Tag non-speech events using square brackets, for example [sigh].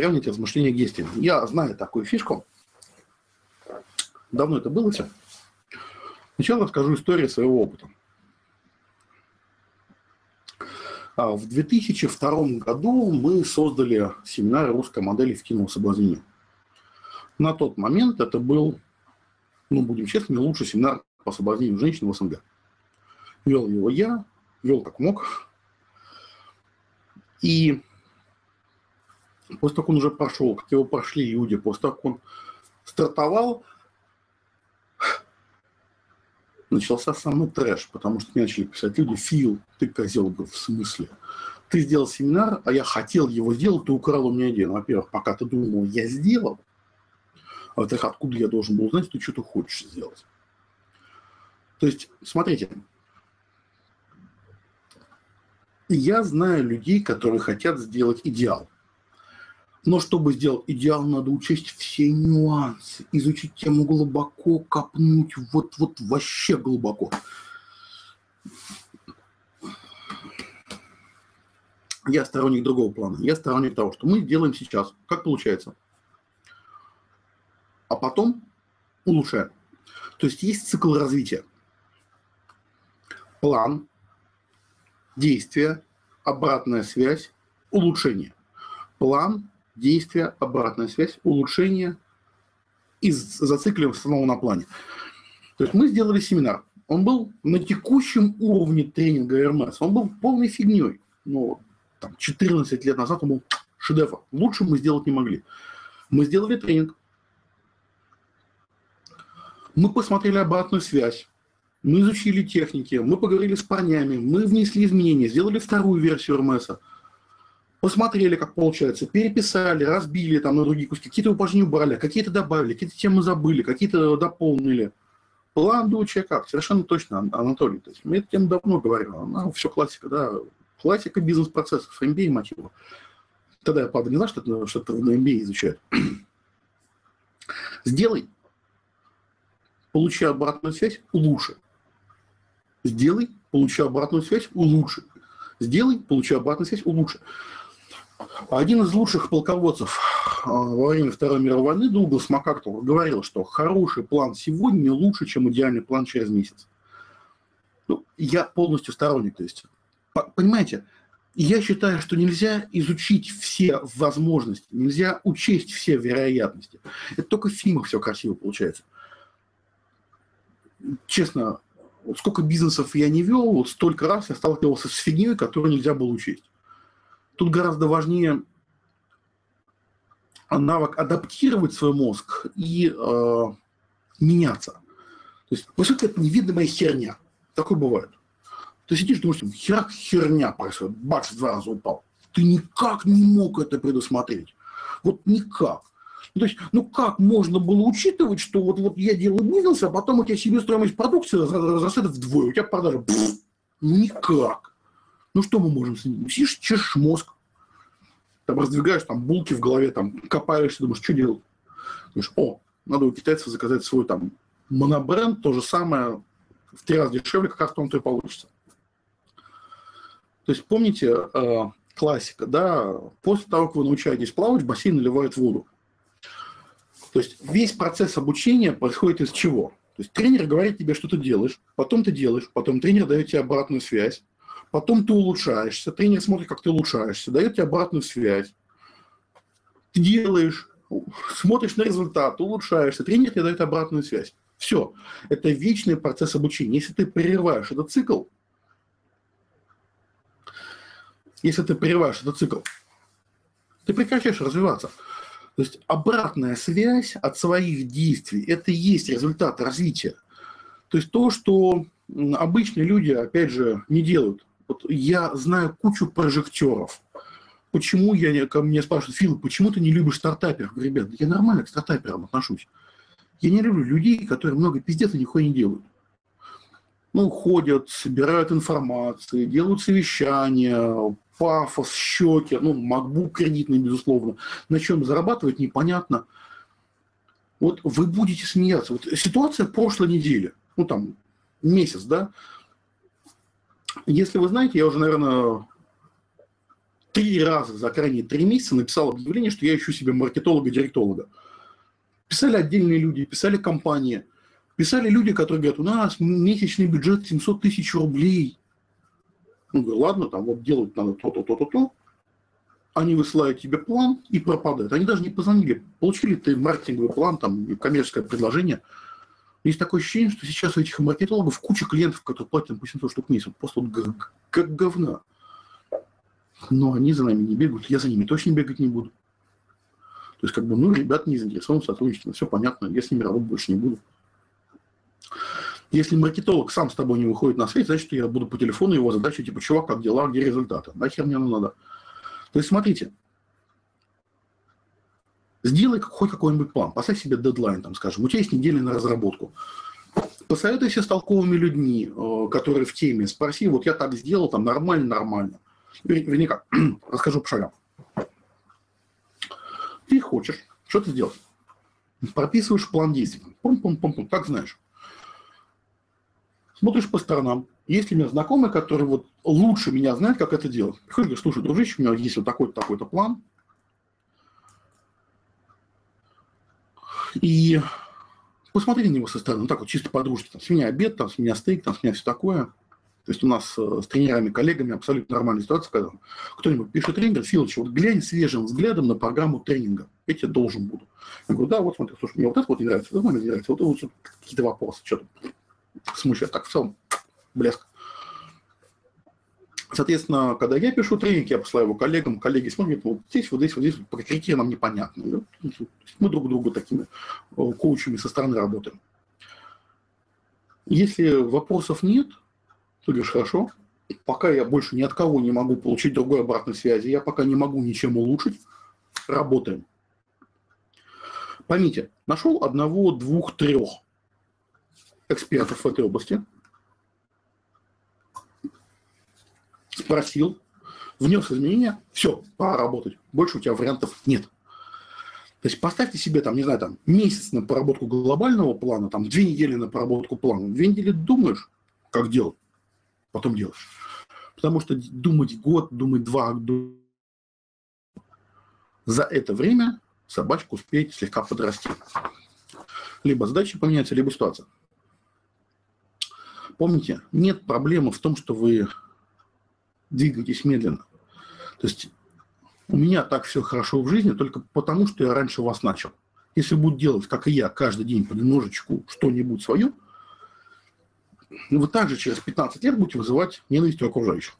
приравнивать размышления к действиям. Я знаю такую фишку. Давно это было все. Сначала расскажу историю своего опыта. А, в 2002 году мы создали семинар русской модели в кинособлазнении. На тот момент это был, ну, будем честными, лучший семинар по соблазнению женщин в СНГ. Вел его я, вел как мог. И после того, как он уже прошел, как его прошли люди, после того, как он стартовал, начался самый трэш, потому что мне начали писать люди, Фил, ты козел, в смысле? Ты сделал семинар, а я хотел его сделать, ты украл у меня идею. Ну, во-первых, пока ты думал, я сделал, а во-вторых, откуда я должен был знать, ты что-то хочешь сделать. То есть, смотрите, я знаю людей, которые хотят сделать идеал. Но чтобы сделать идеал, надо учесть все нюансы, изучить тему глубоко, копнуть вот, вот вообще глубоко. Я сторонник другого плана. Я сторонник того, что мы делаем сейчас. Как получается? А потом улучшаем. То есть есть цикл развития. План, действие, обратная связь, улучшение. План, действие, обратная связь, улучшение и зациклим снова на плане. То есть мы сделали семинар. Он был на текущем уровне тренинга РМС. Он был полной фигней. Но там, 14 лет назад он был шедевр. Лучше мы сделать не могли. Мы сделали тренинг. Мы посмотрели обратную связь. Мы изучили техники, мы поговорили с парнями, мы внесли изменения, сделали вторую версию РМС посмотрели, как получается, переписали, разбили там на другие куски, какие-то упражнения убрали, какие-то добавили, какие-то темы забыли, какие-то дополнили. План до как? Совершенно точно, Анатолий. То есть мы эту тему давно говорил. Она все классика, да. Классика бизнес-процессов, MBA мотива. Тогда я, правда, не знал, что это, что это на MBA изучают. [clears throat] Сделай, получи обратную связь, улучши. Сделай, получи обратную связь, улучши. Сделай, получи обратную связь, улучши. Один из лучших полководцев а, во время Второй мировой войны, Дуглас МакАртур, говорил, что хороший план сегодня лучше, чем идеальный план через месяц. Ну, я полностью сторонник. То есть, понимаете, я считаю, что нельзя изучить все возможности, нельзя учесть все вероятности. Это только в фильмах все красиво получается. Честно, вот сколько бизнесов я не вел, вот столько раз я сталкивался с фигней, которую нельзя было учесть. Тут гораздо важнее навык адаптировать свой мозг и э, меняться. То есть, по сути, это невидимая херня. Такое бывает. Ты сидишь, думаешь, херак, херня происходит, бац, два раза упал. Ты никак не мог это предусмотреть. Вот никак. Ну, то есть, ну как можно было учитывать, что вот, вот я делаю бизнес, а потом у тебя себестоимость продукции разрастает вдвое, у тебя продажа. Пфф, никак. Ну что мы можем с ним? Сидишь, чешешь мозг, там раздвигаешь там булки в голове, там копаешься, думаешь, что делать? Думаешь, о, надо у китайцев заказать свой там монобренд, то же самое, в три раза дешевле, как раз то и получится. То есть помните э, классика, да, после того, как вы научаетесь плавать, бассейн наливают воду. То есть весь процесс обучения происходит из чего? То есть тренер говорит тебе, что ты делаешь, потом ты делаешь, потом тренер дает тебе обратную связь, потом ты улучшаешься, тренер смотрит, как ты улучшаешься, дает тебе обратную связь. Ты делаешь, смотришь на результат, улучшаешься, тренер тебе дает обратную связь. Все. Это вечный процесс обучения. Если ты прерываешь этот цикл, если ты прерываешь этот цикл, ты прекращаешь развиваться. То есть обратная связь от своих действий – это и есть результат развития. То есть то, что обычные люди, опять же, не делают. Вот я знаю кучу прожектеров. Почему я, ко мне спрашивают, Фил, почему ты не любишь стартаперов? Говорю, ребят, я нормально к стартаперам отношусь. Я не люблю людей, которые много пиздец и нихуя не делают. Ну, ходят, собирают информацию, делают совещания, пафос, щеки, ну, MacBook кредитный, безусловно. На чем зарабатывать, непонятно. Вот вы будете смеяться. Вот ситуация прошлой недели, ну, там, месяц, да, если вы знаете, я уже, наверное, три раза за крайние три месяца написал объявление, что я ищу себе маркетолога-директолога. Писали отдельные люди, писали компании, писали люди, которые говорят, у нас месячный бюджет 700 тысяч рублей. Ну, говорю, ладно, там вот делать надо то-то, то-то, то. Они высылают тебе план и пропадают. Они даже не позвонили. Получили ты маркетинговый план, там, коммерческое предложение. Есть такое ощущение, что сейчас у этих маркетологов куча клиентов, которые платят по 700 штук в месяц. Просто вот как говна. Но они за нами не бегают. Я за ними точно бегать не буду. То есть, как бы, ну, ребят не заинтересованы в сотрудничестве. Все понятно. Я с ними работать больше не буду. Если маркетолог сам с тобой не выходит на связь, значит, я буду по телефону его задачу, типа, чувак, как дела, где результаты? Нахер мне надо? То есть, смотрите, сделай хоть какой-нибудь план, поставь себе дедлайн, там, скажем, у тебя есть неделя на разработку. Посоветуйся с толковыми людьми, э, которые в теме, спроси, вот я так сделал, там, нормально, нормально. Вернее, как, [clears throat] расскажу по шагам. Ты хочешь что-то сделать, прописываешь план действий, пум-пум-пум-пум, как знаешь смотришь по сторонам. Есть ли у меня знакомые, которые вот лучше меня знают, как это делать? Приходишь, говоришь, слушай, дружище, у меня есть вот такой-то, такой-то план. И посмотри на него со стороны, ну так вот чисто по-дружески. Там, с меня обед, там, с меня стейк, там, с меня все такое. То есть у нас э, с тренерами, коллегами абсолютно нормальная ситуация, когда кто-нибудь пишет тренер, Филович, вот глянь свежим взглядом на программу тренинга. Я тебе должен буду. Я говорю, да, вот смотри, слушай, мне вот это вот не нравится, это не нравится, вот, вот какие-то вопросы, что-то смущает. Так, в целом, блеск. Соответственно, когда я пишу тренинг, я посылаю его коллегам, коллеги смотрят, вот здесь, вот здесь, вот здесь, по критерии нам непонятно. Мы друг другу такими э, коучами со стороны работаем. Если вопросов нет, то говоришь, хорошо, пока я больше ни от кого не могу получить другой обратной связи, я пока не могу ничем улучшить, работаем. Поймите, нашел одного, двух, трех экспертов в этой области, спросил, внес изменения, все, пора работать. Больше у тебя вариантов нет. То есть поставьте себе, там, не знаю, там, месяц на проработку глобального плана, там, две недели на проработку плана. Две недели думаешь, как делать, потом делаешь. Потому что думать год, думать два, за это время собачка успеет слегка подрасти. Либо задачи поменяются, либо ситуация. Помните, нет проблемы в том, что вы двигаетесь медленно. То есть у меня так все хорошо в жизни только потому, что я раньше вас начал. Если будет делать, как и я, каждый день понемножечку что-нибудь свое, вы также через 15 лет будете вызывать ненависть у окружающих.